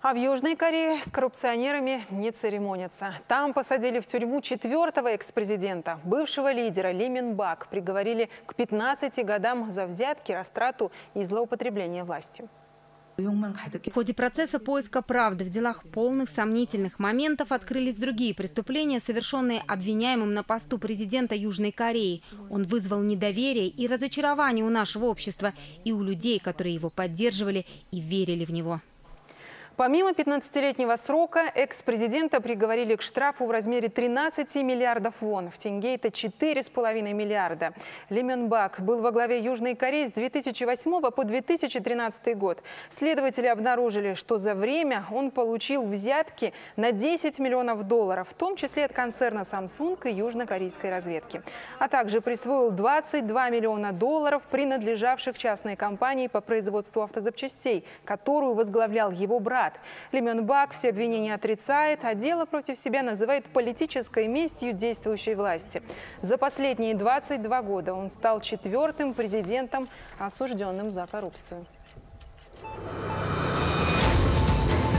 А в Южной Корее с коррупционерами не церемонятся. Там посадили в тюрьму четвертого экс-президента, бывшего лидера Ли Минбак. Приговорили к 15 годам за взятки, растрату и злоупотребление властью. В ходе процесса поиска правды в делах полных сомнительных моментов открылись другие преступления, совершенные обвиняемым на посту президента Южной Кореи. Он вызвал недоверие и разочарование у нашего общества и у людей, которые его поддерживали и верили в него. Помимо 15-летнего срока, экс-президента приговорили к штрафу в размере 13 миллиардов вон. В тенге это 4,5 миллиарда. Ли Бак был во главе Южной Кореи с 2008 по 2013 год. Следователи обнаружили, что за время он получил взятки на 10 миллионов долларов, в том числе от концерна Samsung и южнокорейской разведки. А также присвоил 22 миллиона долларов, принадлежавших частной компании по производству автозапчастей, которую возглавлял его брат адвокат. Лемен все обвинения отрицает, а дело против себя называет политической местью действующей власти. За последние 22 года он стал четвертым президентом, осужденным за коррупцию.